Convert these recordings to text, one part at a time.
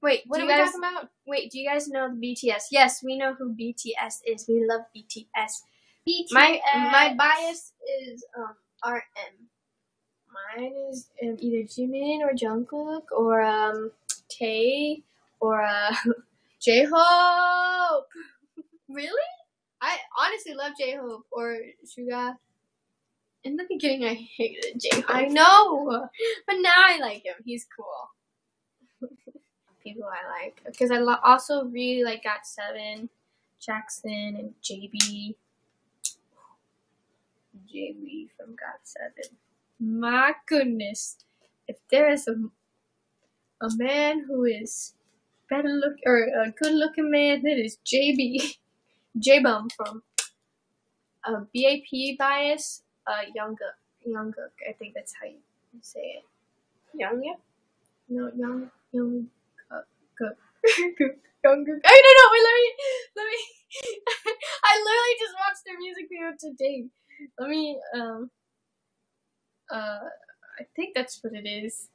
Wait, What are we guys talking about? wait? Do you guys know the BTS? Yes, we know who BTS is. We love BTS. BTS. My my bias is um RM. Mine is um, either Jimin or Jungkook or um Tae or uh, J Hope. really? I honestly love J Hope or Suga. In the beginning, I hated J Hope. I know, but now I like him. He's cool. People I like because I lo- also really like Got Seven, Jackson, and JB. JB from Got Seven. My goodness, if there is a a man who is better look or a good looking man, that is JB. Jaebum from uh, BAP bias. Uh, Younger, Younger. I think that's how you say it. Young, yeah. No, young, young, good, younger. I don't. Wait, let me, let me. I literally just watched their music video today. Let me, um, uh, I think that's what it is.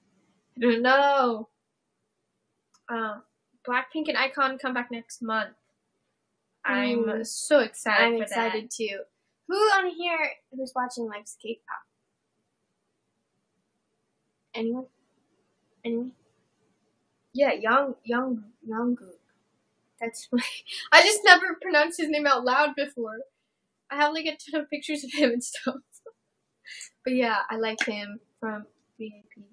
I don't know. Um, Blackpink and iKON come back next month. I'm so excited. I'm excited too. Who on here who's watching likes K-pop? Anyone? Anyone? Yeah, young, young, young. That's my. I just never pronounced his name out loud before. I have like a ton of pictures of him and stuff. but yeah, I like him from BAP.